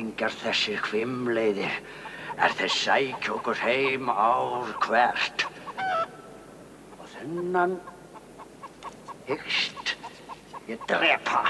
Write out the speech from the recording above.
nú hvítingar þessir hvimleiðir er þeir sækja okkur heim ár hvert. Og þennan hyggst ég drepa.